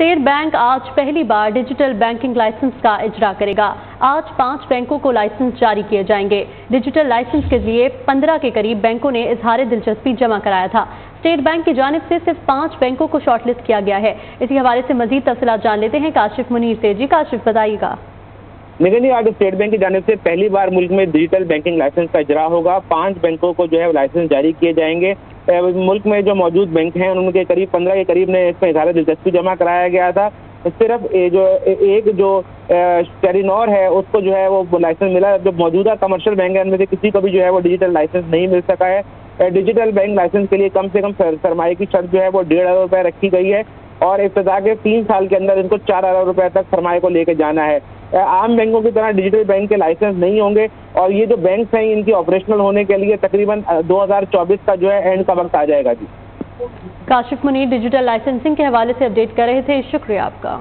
State bank आज पहली बार digital banking licence का इजरा करेगा। आज पाँच बैंकों को लाइसेंस जारी किए जाएँगे। डिजिटल लाइसेंस के लिए पंद्रह के करीब बैंकों ने इजहार दिलचस्पी जमा कराया था। स्टेट बैंक की जानब से सिर्फ़ पाँच बैंकों को शॉर्टलिस्ट किया गया है। इसी हवाले से मजीद तफसला जान लेते हैं काशिफ मुनीर से। जी काशिफ, बताइएगा। निगम आज स्टेट बैंक की जानब से पहली बार मुल्क में डिजिटल बैंकिंग लाइसेंस का इजरा होगा। पाँच बैंकों को जो है लाइसेंस जारी किए जाएँगे। मुल्क में जो मौजूद बैंक हैं, उनके करीब पंद्रह के करीब ने इसमें इजारा दिलचस्पी जमा कराया गया था। सिर्फ़ जो एक जो टेरिनोर है, उसको जो है वो लाइसेंस मिला। जो मौजूदा कमर्शियल बैंक है, उनमें से किसी को भी जो है वो डिजिटल लाइसेंस नहीं मिल सका है। डिजिटल बैंक लाइसेंस के लिए कम से कम सरमाए की शर्त जो है वो डेढ़ अरब रुपए रखी गई है। और इब्तदा के तीन साल के अंदर इनको चार अरब रुपए तक सरमाए को लेके जाना है। आम बैंकों की तरह डिजिटल बैंक के लाइसेंस नहीं होंगे और ये जो बैंक हैं, इनकी ऑपरेशनल होने के लिए तकरीबन 2024 का जो है एंड का वक्त आ जाएगा जी। काशिफ मुनीर डिजिटल लाइसेंसिंग के हवाले से अपडेट कर रहे थे। शुक्रिया आपका।